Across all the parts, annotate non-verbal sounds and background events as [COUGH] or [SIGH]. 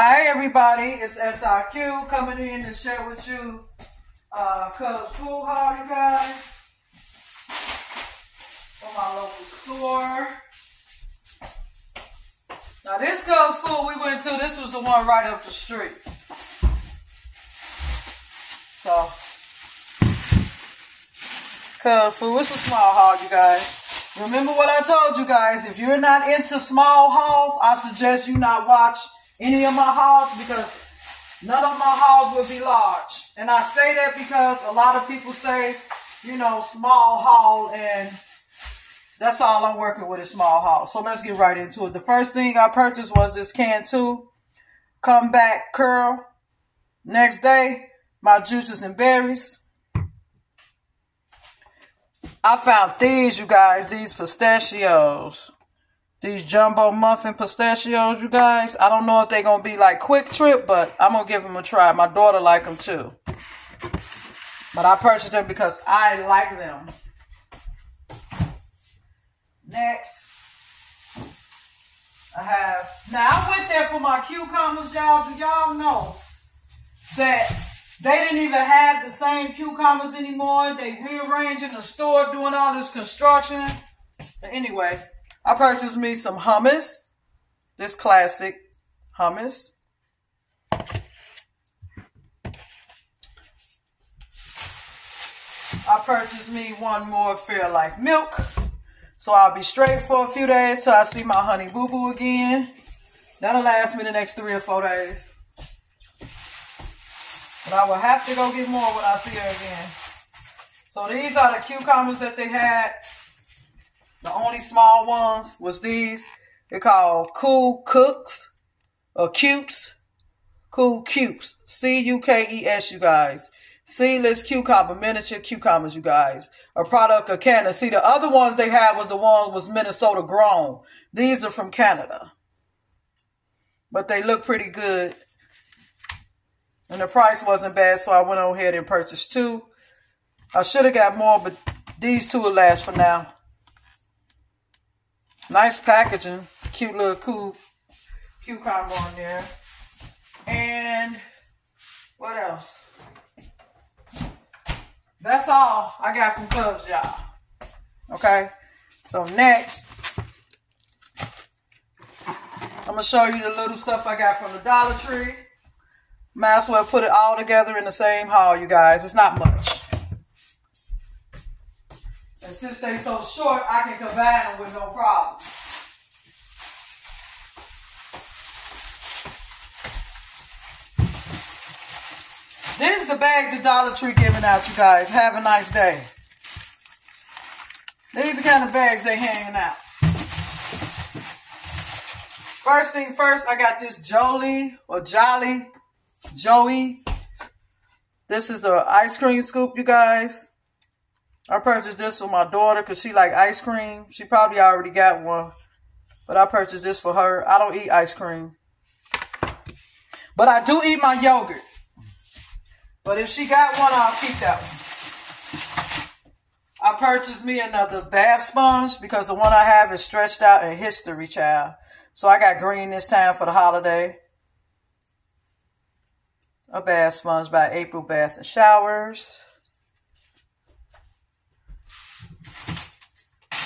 Hi everybody, it's SIQ coming in to share with you uh Cubs Food you guys. From my local store. Now this Cubs Food we went to, this was the one right up the street. So Cubs Food, it's a small haul, you guys. Remember what I told you guys, if you're not into small hauls, I suggest you not watch any of my hauls because none of my hauls will be large. And I say that because a lot of people say, you know, small haul and that's all I'm working with is small haul. So let's get right into it. The first thing I purchased was this Cantu Come Back Curl. Next day, my juices and berries. I found these, you guys, these pistachios. These jumbo muffin pistachios, you guys. I don't know if they're going to be like Quick Trip, but I'm going to give them a try. My daughter like them too. But I purchased them because I like them. Next, I have, now I went there for my cucumbers, y'all. Do y'all know that they didn't even have the same cucumbers anymore? They rearranging the store, doing all this construction. But anyway, I purchased me some hummus. This classic hummus. I purchased me one more Fairlife milk. So I'll be straight for a few days till I see my honey boo boo again. That'll last me the next three or four days. But I will have to go get more when I see her again. So these are the cucumbers that they had the only small ones was these. They're called Cool Cooks or Cukes. Cool Cukes. C-U-K-E-S, you guys. Seedless cucumber, miniature cucumbers, you guys. A product of Canada. See, the other ones they had was the ones was Minnesota grown. These are from Canada. But they look pretty good. And the price wasn't bad, so I went on ahead and purchased two. I should have got more, but these two will last for now. Nice packaging. Cute little cool cucumber on there. And what else? That's all I got from Cubs, y'all. Okay? So next, I'm going to show you the little stuff I got from the Dollar Tree. Might as well put it all together in the same haul, you guys. It's not much. And since they so short, I can combine them with no problem. This is the bag the Dollar Tree giving out, you guys. Have a nice day. These are the kind of bags they're hanging out. First thing first, I got this Jolie or Jolly Joey. This is a ice cream scoop, you guys. I purchased this for my daughter because she like ice cream. She probably already got one. But I purchased this for her. I don't eat ice cream. But I do eat my yogurt. But if she got one, I'll keep that one. I purchased me another bath sponge because the one I have is stretched out in history, child. So I got green this time for the holiday. A bath sponge by April Bath and Showers.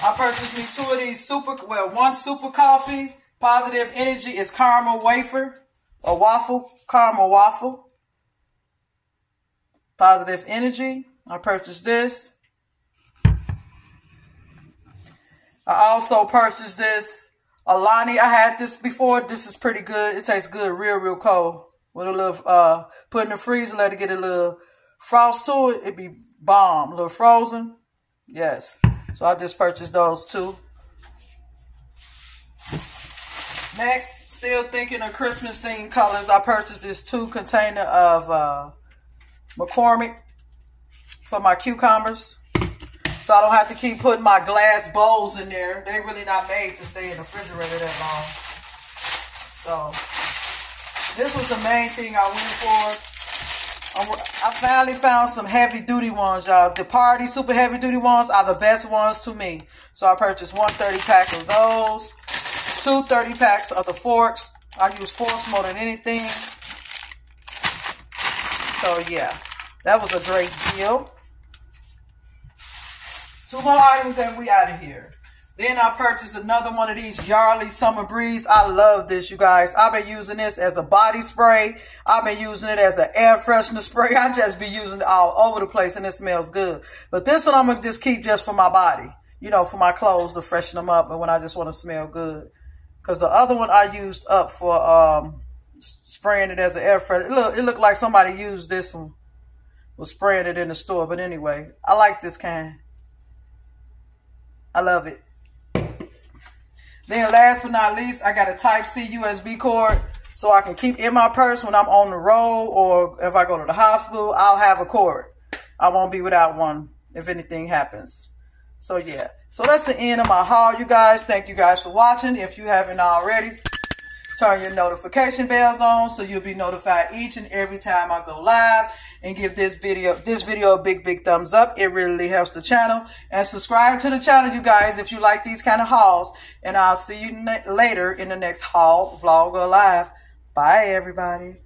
I purchased me two of these super, well, one super coffee. Positive Energy is caramel wafer or waffle, caramel waffle. Positive Energy. I purchased this. I also purchased this Alani. I had this before. This is pretty good. It tastes good, real, real cold. With a little, uh, put in the freezer, let it get a little frost to it. It'd be bomb. A little frozen. Yes. So I just purchased those two. Next, still thinking of Christmas themed colors, I purchased this two container of uh, McCormick for my cucumbers. So I don't have to keep putting my glass bowls in there. They're really not made to stay in the refrigerator that long. So this was the main thing I went for. I finally found some heavy duty ones, y'all. The party super heavy duty ones are the best ones to me. So I purchased one 30 pack of those, two 30 packs of the forks. I use forks more than anything. So yeah, that was a great deal. Two more items and we out of here. Then I purchased another one of these Yardley Summer Breeze. I love this, you guys. I've been using this as a body spray. I've been using it as an air freshener spray. [LAUGHS] I just be using it all over the place and it smells good. But this one I'm going to just keep just for my body. You know, for my clothes to freshen them up and when I just want to smell good. Because the other one I used up for um, spraying it as an air freshener. It, look, it looked like somebody used this one. Was spraying it in the store. But anyway, I like this kind. I love it. Then last but not least, I got a Type-C USB cord so I can keep in my purse when I'm on the road or if I go to the hospital, I'll have a cord. I won't be without one if anything happens. So yeah, so that's the end of my haul, you guys. Thank you guys for watching. If you haven't already, turn your notification bells on so you'll be notified each and every time I go live and give this video this video a big big thumbs up. It really helps the channel. And subscribe to the channel you guys if you like these kind of hauls. And I'll see you later in the next haul vlog or live bye everybody.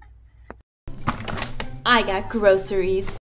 I got groceries